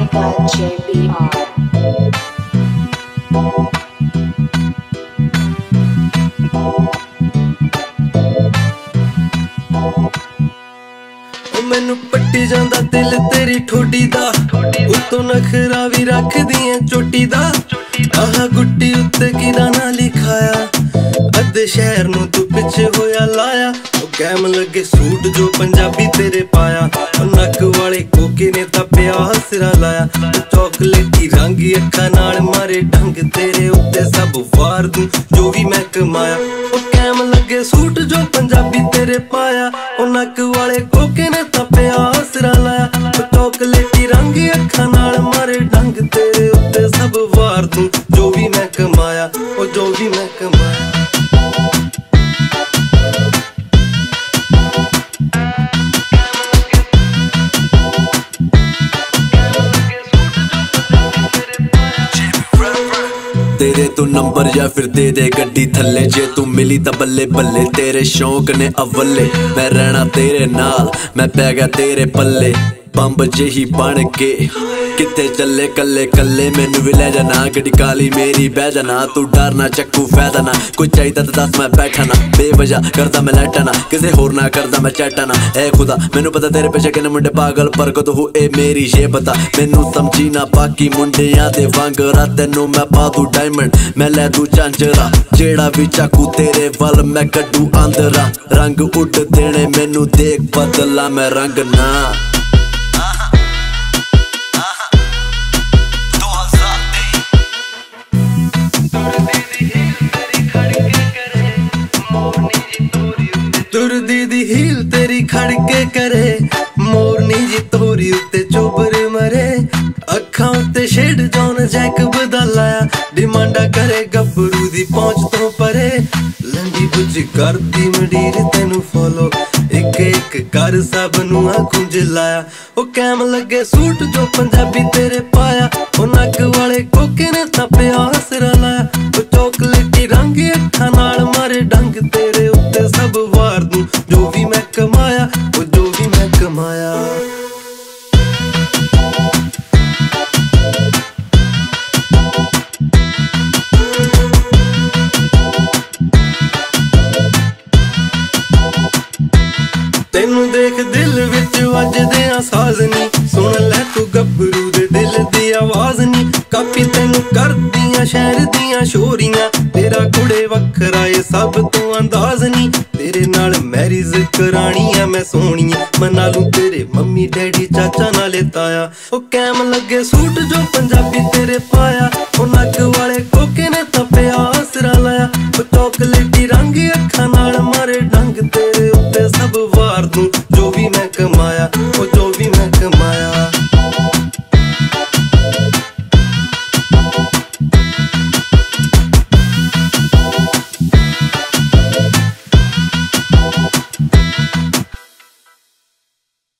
by JBR. ਉਹ ਮੈਨੂੰ ਪੱਟੀ ਜਾਂਦਾ ਦਿਲ ਤੇਰੀ ਠੋਡੀ ਦਾ। ਉਤੋਂ ਨਖਰਾ ਵੀ ਰੱਖਦੀ ਐ ਚੋਟੀ ਦਾ। ਆਹ ਗੁੱਟੀ ਉੱਤੇ ਕਿਹਦਾ ਨਾ ਲਿਖਾਇਆ। ਅੱਧੇ ਸ਼ਹਿਰ ਨੂੰ ਤੂੰ ਪਿੱਛੇ ਹੋਇਆ ਲਾ। ਉਹ ਲੱਗੇ ਸੂਟ ਜੋ ਪੰਜਾਬੀ ਤੇਰੇ ਪਾਇਆ। ਉਹ ਨੱਕ ਵਾਲੇ ਕੋਕੇ ਨੇ ਤਾਂ ਪਿਆ ਹਸਰਾ ਲਾਇਆ। ਉਹ ਚੌਕਲੇਟੀ ਰੰਗ ਅੱਖਾਂ ਨਾਲ ਮਾਰੇ ਢੰਗ ਤੇਰੇ ਉੱਤੇ ਸਭ ਵਾਰ ਦੂੰ ਜੋ ਵੀ ਮੈਂ ਕਮਾਇਆ। ਉਹ ਕੈਮ ਲੱਗੇ ਸੂਟ ਜੋ ਪੰਜਾਬੀ ਤੇਰੇ ਪਾਇਆ। ਉਹ ਨੱਕ ਵਾਲੇ ਕੋਕੇ ਨੇ ਤਾਂ ਪਿਆ ਹਸਰਾ ਲਾਇਆ। ਉਹ ਚੌਕਲੇਟੀ ਅੱਖਾਂ ਨਾਲ ਮਾਰੇ ਢੰਗ ਤੇਰੇ ਉੱਤੇ ਸਭ ਵਾਰ ਦੂੰ ਜੋ ਵੀ ਮੈਂ ਕਮਾਇਆ। ਉਹ ਜੋ ਵੀ ਮੈਂ ਕਮਾਇਆ। ਦੇ ਦੇ ਤੂੰ ਨੰਬਰ ਜਾਂ ਫਿਰ ਦੇ ਦੇ ਗੱਡੀ ਥੱਲੇ। ਜੇ ਤੂੰ ਮਿਲੀ ਤਾਂ ਬੱਲੇ ਬੱਲੇ। ਤੇਰੇ ਸ਼ੌਂਕ ਨੇ ਅਵੱਲੇ। ਮੈਂ ਰਹਿਣਾ ਤੇਰੇ ਨਾਲ, ਮੈਂ ਪੈ ਗਿਆ ਤੇਰੇ ਪੱਲੇ। ਬੰਬ ਜਿਹੀ ਬਣ ਕੇ। ਕਿੱਥੇ ਚੱਲੇ ਕੱਲੇ ਕੱਲੇ? ਮੈਨੂੰ ਵੀ ਲੈ ਜਾਣਾ ਗੱਡੀ ਕਾਲੀ, ਮੇਰੀ ਬਹਿ ਜਾਣਾ ਤੂੰ ਡਰ ਚੱਕੂ ਫਾਇਦਾ ਨਾ। ਕੋਈ ਚਾਹੀਦਾ ਤਾਂ ਦੱਸ, ਮੈਂ ਬੈਠਾ ਨਾ। ਬੇਵਜਾ ਕਰਦਾ ਮੈਂ ਲੈਟਾ ਕਿਸੇ ਹੋਰ ਨਾ ਕਰਦਾ ਮੈਂ ਚੈਟਾ ਐ ਖੁਦਾ, ਮੈਨੂੰ ਪਤਾ ਤੇਰੇ ਪਿੱਛੇ ਕਿੰਨੇ ਮੁੰਡੇ ਪਾਗਲ ਪਰ ਕਦੋਂ ਹੋ। ਇਹ ਮੇਰੀ ਇਹ ਪਤਾ ਮੈਨੂੰ ਸਮਝੀ ਨਾ। ਬਾਕੀ ਮੁੰਡਿਆਂ ਦੇ ਵਾਂਗ ਰਾ ਤੈਨੂੰ ਮੈਂ ਪਾ ਦੂ ਡਾਇਮੰਡ ਮੈਂ ਲੈ ਦੂ ਚਾਂਜਰਾ ਜਿਹੜਾ ਵੀ ਚਾਕੂ ਤੇਰੇ ਵੱਲ ਮੈਂ ਕੱਢੂ ਆਂਦਰਾ ਰੰਗ ਉੱਡ ਦੇਣੇ, ਮੈਨੂੰ ਦੇਖ ਬਦਲਾ ਮੈਂ ਰੰਗ ਨਾ। ਤੁਰਦੀ ਦੀ ਹੀਲ ਤੇਰੀ ਖੜ ਕੇ ਕਰੇ। ਮੋਰਨੀ ਜੀ ਤੋਰੀ ਉੱਤੇ ਚੋਬਰ ਮਰੇ। ਅੱਖਾਂ ਉੱਤੇ ਸ਼ੇਡ ਜੌਨ ਜੈਕ ਬਦਲਾਇਆ ਡਿਮਾਂਡਾ ਕਰੇ ਗੱਭਰੂ ਦੀ ਪਹੁੰਚ ਤੋਂ ਪਰੇ। ਲੰਡੀ ਬੁੱਝ ਕਰਦੀ ਮਡੀਰ ਤੈਨੂੰ ਫੋਲੋ। ਇੱਕ ਇੱਕ ਕਰ ਸਭ ਨੂੰ ਆਖੂੰ ਜਲਾਇਆ ਉਹ ਕੈਮ ਲੱਗੇ ਸੂਟ ਜੋ ਪੰਜਾਬੀ ਤੇਰੇ ਪਾਇਆ। ਉਹ ਨੱਕ ਵਾਲੇ ਕੋਕੇ ਨੇ ਤਾਂ ਪਿਆ ਹਸਰਾ ਲਾਇਆ। ਉਹ ਚੋਕਲੇਟੀ ਰੰਗ ਮੈਂ ਤੈਨੂੰ ਦੇਖ ਦਿਲ ਵਿੱਚ ਵੱਜਦੇ ਆ ਸਾਜ਼ ਨੀ। ਸੁਣ ਲੈ ਤੂੰ ਗੱਭਰੂ ਦੇ ਦਿਲ ਦੀ ਆਵਾਜ਼ ਨੀ। ਕਾਪੀ ਤੈਨੂੰ ਕਰਦੀਆਂ, ਸ਼ਹਿਰ ਦੀਆਂ ਸ਼ੋਰੀਆਂ। ਕੁੜੇ ਵੱਖਰਾ ਏ, ਸਭ ਤੋਂ ਅੰਦਾਜ਼ ਨੀ। ਤੇਰੇ ਨਾਲ ਮੈਰਿਜ ਕਰਾਣੀ ਆ, ਮੈਂ ਸੋਹਣੀ ਮਨਾ ਲੂੰ ਤੇਰੇ ਮੰਮੀ, ਡੈਡੀ, ਚਾਚਾ, ਨਾਲੇ ਤਾਇਆ। ਉਹ ਕੈਮ ਲੱਗੇ ਸੂਟ ਜੋ ਪੰਜਾਬੀ ਤੇਰੇ ਪਾਇਆ। ਉਹ ਨੱਕ ਵਾਲੇ